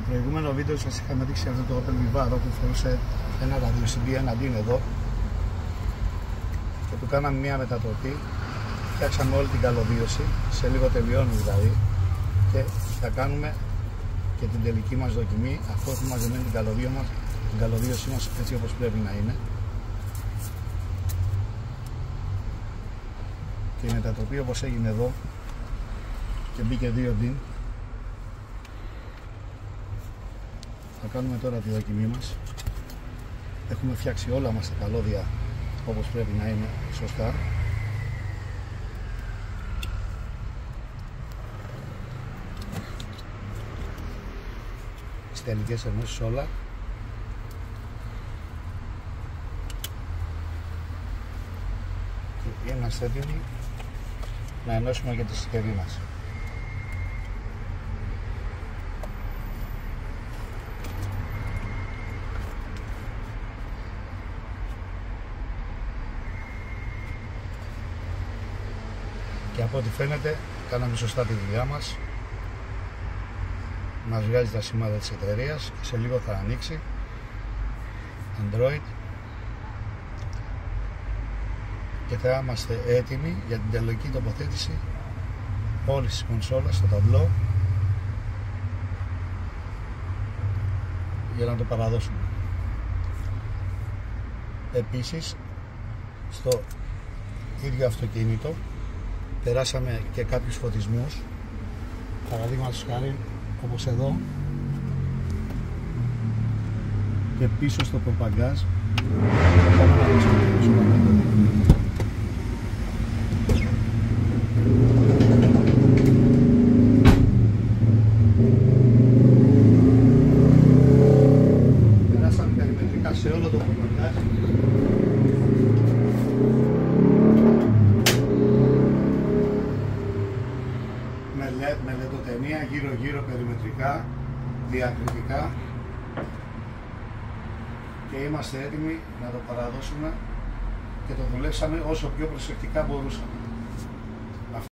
Στο προηγούμενο βίντεο σας είχαμε δείξει αυτό το Opel Vivaro που φορούσε ένα ραδιοσυμπή εναντίον εδώ. Και του κάναμε μια μετατροπή φτιάξαμε όλη την καλωδίωση. Σε λίγο τελειώνει δηλαδή. Και θα κάνουμε και την τελική μας δοκιμή αφού έχουμε μαζεμένη την καλωδίωση μας, την καλωδίωσή μας έτσι όπως πρέπει να είναι. Και η μετατροπή όπως έγινε εδώ και μπήκε δύο διν θα κάνουμε τώρα τη δοκιμή μας. Έχουμε φτιάξει όλα μας τα καλώδια όπως πρέπει να είναι σωστά. Τις τελικές ενώσεις όλα. Και είμαστε έτοιμοι να ενώσουμε και τη συσκευή μας. Και από ό,τι φαίνεται κάναμε σωστά τη δουλειά μας. Μας βγάζει τα σημάδια της εταιρείας και σε λίγο θα ανοίξει Android και θα είμαστε έτοιμοι για την τελική τοποθέτηση όλης της κονσόλας στο ταμπλό για να το παραδώσουμε. Επίσης στο ίδιο αυτοκίνητο περάσαμε και κάποιους φωτισμούς. Παραδείγματος χάρη όπως εδώ και πίσω στο προπαγκάζ Περάσαμε περιμετρικά σε όλο το προπαγκάζ LED, με λεντοτενία, γύρω-γύρω περιμετρικά, διακριτικά και είμαστε έτοιμοι να το παραδώσουμε και το δουλέψαμε όσο πιο προσεκτικά μπορούσαμε.